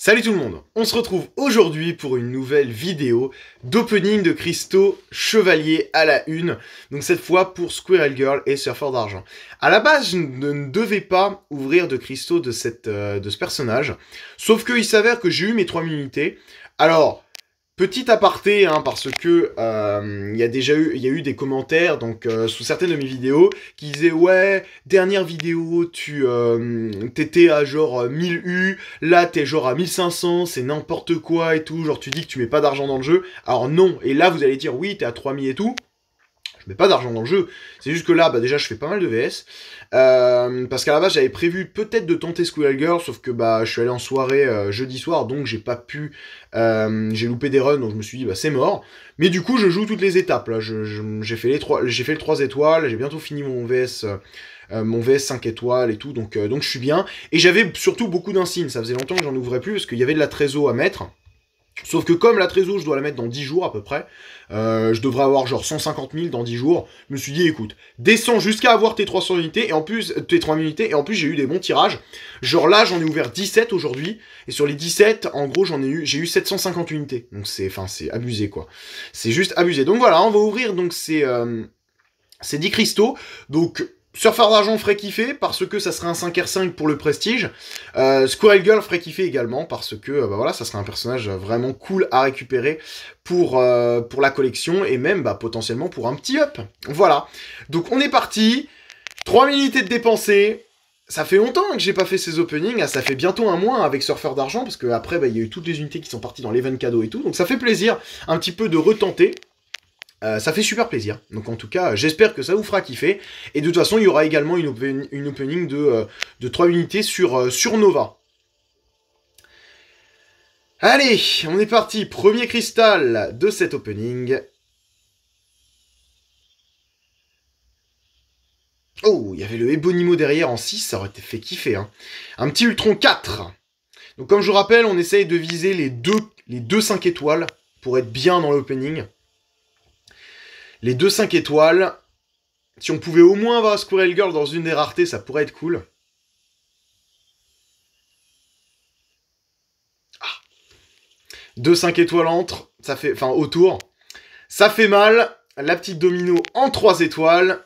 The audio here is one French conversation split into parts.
Salut tout le monde, on se retrouve aujourd'hui pour une nouvelle vidéo d'opening de cristaux chevaliers à la une, donc cette fois pour Squirrel Girl et Surfer d'argent. À la base, je ne devais pas ouvrir de cristaux de, cette, euh, de ce personnage, sauf qu'il s'avère que j'ai eu mes 3 unités. Alors, Petit aparté, hein, parce que euh, il y a déjà eu, il y a eu des commentaires donc euh, sous certaines de mes vidéos qui disaient ouais dernière vidéo tu euh, t'étais à genre 1000 U, là t'es genre à 1500, c'est n'importe quoi et tout, genre tu dis que tu mets pas d'argent dans le jeu. Alors non, et là vous allez dire oui t'es à 3000 et tout, je mets pas d'argent dans le jeu. C'est juste que là, bah déjà, je fais pas mal de VS. Euh, parce qu'à la base, j'avais prévu peut-être de tenter Squirrel Girl, sauf que bah, je suis allé en soirée euh, jeudi soir, donc j'ai pas pu. Euh, j'ai loupé des runs, donc je me suis dit, bah c'est mort. Mais du coup, je joue toutes les étapes. Là, j'ai fait les trois, le 3 étoiles, j'ai bientôt fini mon VS. mon VS 5 étoiles et tout, donc, donc je suis bien. Et j'avais surtout beaucoup d'insignes, ça faisait longtemps que j'en ouvrais plus, parce qu'il y avait de la trésor à mettre. Sauf que comme la trésor, je dois la mettre dans 10 jours à peu près, euh, je devrais avoir genre 150 000 dans 10 jours, je me suis dit, écoute, descends jusqu'à avoir tes 300 unités, et en plus, tes 3 unités, et en plus j'ai eu des bons tirages. Genre là, j'en ai ouvert 17 aujourd'hui, et sur les 17, en gros, j'en ai eu, j'ai eu 750 unités. Donc c'est, enfin, c'est abusé, quoi. C'est juste abusé. Donc voilà, on va ouvrir, donc c'est, euh, c'est 10 cristaux, donc Surfer d'argent ferait kiffer parce que ça serait un 5R5 pour le prestige. Euh, Squirrel Girl ferait kiffer également parce que euh, bah voilà, ça serait un personnage vraiment cool à récupérer pour, euh, pour la collection et même bah, potentiellement pour un petit up. Voilà. Donc on est parti. 3 unités de dépenser. Ça fait longtemps que j'ai pas fait ces openings, ça fait bientôt un mois avec Surfer d'argent, parce qu'après, bah, il y a eu toutes les unités qui sont parties dans l'event cadeau et tout, donc ça fait plaisir un petit peu de retenter. Euh, ça fait super plaisir. Donc en tout cas, j'espère que ça vous fera kiffer. Et de toute façon, il y aura également une, opening de, euh, de 3 unités sur, euh, sur Nova. Allez, on est parti. Premier cristal de cet opening. Oh, il y avait le Ebonimo derrière en 6, ça aurait été fait kiffer. Hein. Un petit Ultron 4. Donc comme je vous rappelle, on essaye de viser les deux, les deux 5 étoiles pour être bien dans l'opening. Les deux 5 étoiles, si on pouvait au moins avoir Squirrel Girl dans une des raretés, ça pourrait être cool. Ah. Deux 5 étoiles entre, ça fait, enfin autour. Ça fait mal. La petite domino en 3 étoiles.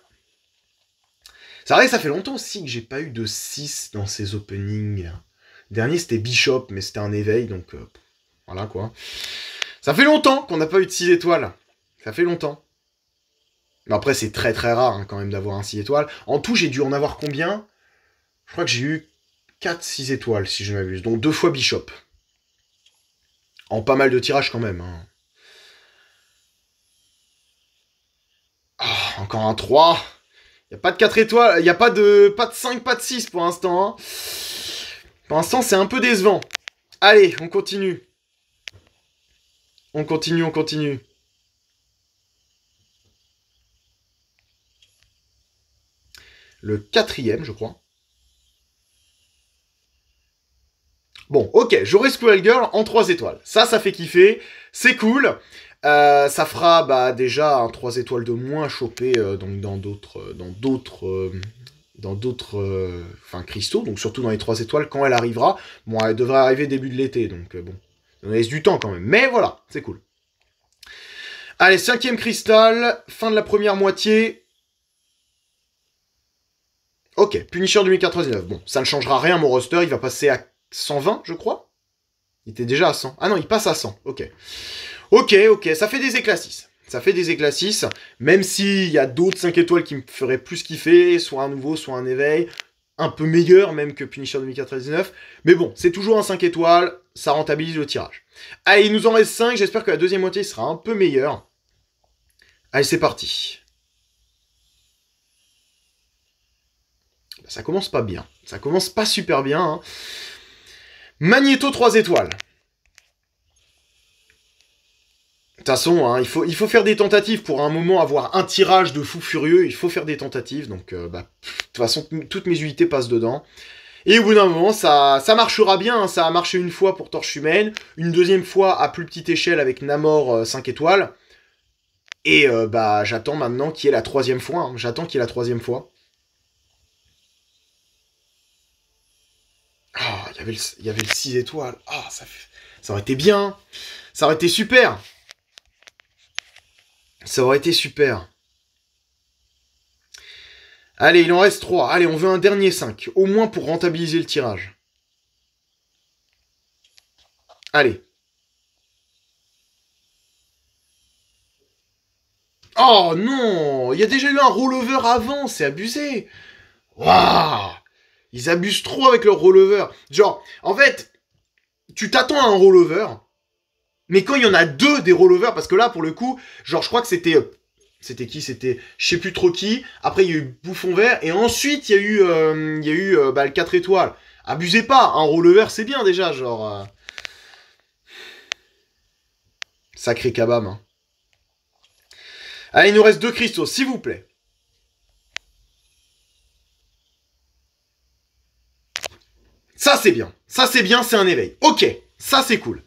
C'est vrai ça fait longtemps aussi que j'ai pas eu de 6 dans ces openings. Dernier c'était Bishop, mais c'était un éveil, donc euh, voilà quoi. Ça fait longtemps qu'on n'a pas eu de 6 étoiles. Ça fait longtemps. Mais après, c'est très très rare hein, quand même d'avoir un 6 étoiles. En tout, j'ai dû en avoir combien? Je crois que j'ai eu 4-6 étoiles, si je ne m'abuse. Donc deux fois Bishop. En pas mal de tirages quand même. Hein. Ah, encore un 3. Il n'y a pas de 4 étoiles. Il n'y a pas de, pas de 5, pas de 6 pour l'instant. Hein. Pour l'instant, c'est un peu décevant. Allez, on continue. On continue, on continue. Le quatrième, je crois. Bon, ok, j'aurai Squirrel Girl en 3 étoiles. Ça, ça fait kiffer, c'est cool. Euh, ça fera bah, déjà un 3 étoiles de moins chopé euh, donc dans d'autres euh, dans d'autres dans d'autres cristaux, donc surtout dans les 3 étoiles quand elle arrivera. Bon, elle devrait arriver début de l'été, donc bon, ça laisse du temps quand même. Mais voilà, c'est cool. Allez, cinquième cristal, fin de la première moitié. Ok, Punisher 2099. Bon, ça ne changera rien mon roster, il va passer à 120, je crois. Il était déjà à 100. Ah non, il passe à 100. Ok. Ok, ok, ça fait des éclats 6. Ça fait des éclats 6, même s'il y a d'autres 5 étoiles qui me feraient plus kiffer, soit un nouveau, soit un éveil, un peu meilleur même que Punisher 2099. Mais bon, c'est toujours un 5 étoiles, ça rentabilise le tirage. Allez, il nous en reste 5, j'espère que la deuxième moitié sera un peu meilleure. Allez, c'est parti. Ça commence pas bien. Ça commence pas super bien. Hein. Magneto 3 étoiles. De toute façon, hein, il, faut, faire des tentatives pour un moment avoir un tirage de fou furieux. Il faut faire des tentatives. Donc, euh, bah, de toute façon, toutes mes unités passent dedans. Et au bout d'un moment, ça, ça marchera bien. Hein. Ça a marché une fois pour Torche Humaine, une deuxième fois à plus petite échelle avec Namor 5 euh, étoiles. Et euh, bah, j'attends maintenant qu'il y ait la troisième fois. J'attends qu'il y ait la troisième fois. y il y avait le 6 étoiles. Ah, ça, ça aurait été bien. Ça aurait été super. Ça aurait été super. Allez, il en reste 3. Allez, on veut un dernier 5. Au moins pour rentabiliser le tirage. Allez. Oh non Il y a déjà eu un rollover avant, c'est abusé Waouh Ils abusent trop avec leur rollover. Genre, en fait, tu t'attends à un rollover, mais quand il y en a deux des rollovers, parce que là, pour le coup, genre, je crois que c'était... Euh, c'était qui C'était je sais plus trop qui. Après, il y a eu Bouffon Vert. Et ensuite, il y a eu, euh, il y a eu euh, bah, le 4 étoiles. Abusez pas, un rollover, c'est bien déjà, genre... Sacré kabam. Hein. Allez, il nous reste deux cristaux, s'il vous plaît. Ça, c'est bien. Ça, c'est bien, c'est un éveil. Ok, ça, c'est cool.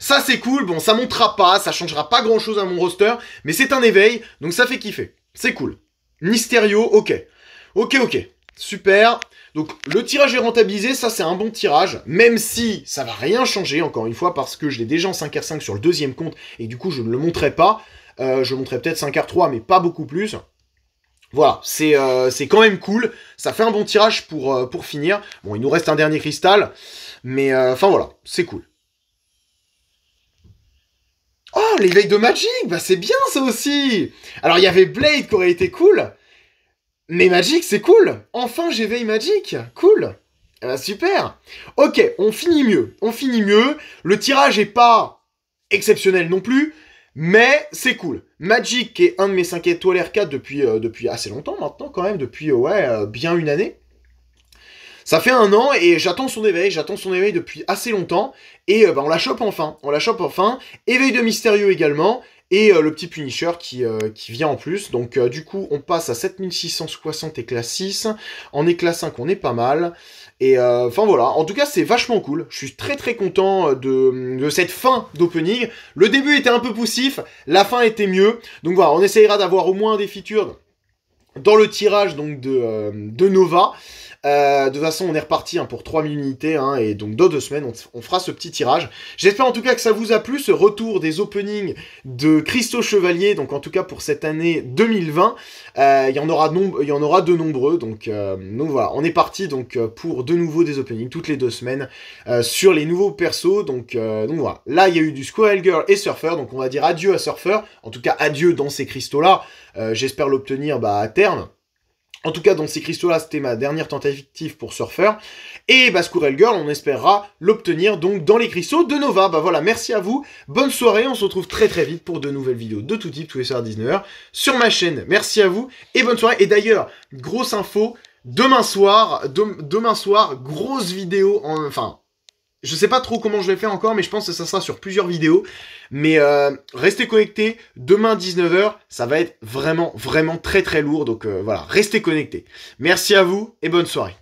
Ça, c'est cool. Bon, ça montera pas, ça changera pas grand-chose à mon roster, mais c'est un éveil, donc ça fait kiffer. C'est cool. Mysterio, ok. Ok, ok. Super. Donc le tirage est rentabilisé, ça c'est un bon tirage, même si ça va rien changer, encore une fois, parce que je l'ai déjà en 5R5 sur le deuxième compte, et du coup je ne le montrerai pas. Euh, je montrerai peut-être 5R3, mais pas beaucoup plus. Voilà, euh, c'est quand même cool. Ça fait un bon tirage pour, euh, finir. Bon, il nous reste un dernier cristal. Mais enfin voilà, c'est cool. Oh, l'éveil de Magic Bah c'est bien ça aussi Alors il y avait Blade qui aurait été cool. Mais Magic, c'est cool Enfin, j'éveille Magic Cool ah, Super Ok, on finit mieux. On finit mieux. Le tirage est pas exceptionnel non plus, mais c'est cool. Magic est un de mes 5 étoiles R4 depuis, euh, depuis assez longtemps maintenant, quand même, depuis, euh, euh, bien une année. Ça fait un an et j'attends son éveil, j'attends son éveil depuis assez longtemps. Et bah, on la chope enfin, on la chope enfin. Éveil de mystérieux également. Et le petit Punisher qui, qui vient en plus. Donc du coup, on passe à 7660 éclat 6. En éclat 5, on est pas mal. Et euh, enfin voilà, en tout cas c'est vachement cool. Je suis très très content de, cette fin d'opening. Le début était un peu poussif, la fin était mieux. Donc voilà, on essayera d'avoir au moins des features dans le tirage donc de, euh, de Nova. Euh, de toute façon, on est reparti hein, pour 3000 unités, hein, et donc dans deux semaines, on, fera ce petit tirage. J'espère en tout cas que ça vous a plu, ce retour des openings de Christo Chevalier, donc en tout cas pour cette année 2020. Euh, il, y en aura de nombreux, donc, euh, voilà, on est parti donc pour de nouveau des openings toutes les deux semaines sur les nouveaux persos, donc, donc voilà. Là, il y a eu du Squirrel Girl et Surfer, donc on va dire adieu à Surfer, en tout cas adieu dans ces cristaux-là. J'espère l'obtenir bah, à terme. En tout cas, dans ces cristaux-là, c'était ma dernière tentative pour Surfer. Et bah, Girl, on espérera l'obtenir donc dans les cristaux de Nova. Bah voilà, merci à vous. Bonne soirée, on se retrouve très très vite pour de nouvelles vidéos de tout type, tous les soirs à 19h sur ma chaîne. Merci à vous et bonne soirée. Et d'ailleurs, grosse info, demain soir, demain soir, grosse vidéo, en, enfin, je sais pas trop comment je vais faire encore, mais je pense que ça sera sur plusieurs vidéos. Mais euh, restez connectés, demain 19h, ça va être vraiment, vraiment très très lourd. Donc euh, voilà, restez connectés. Merci à vous et bonne soirée.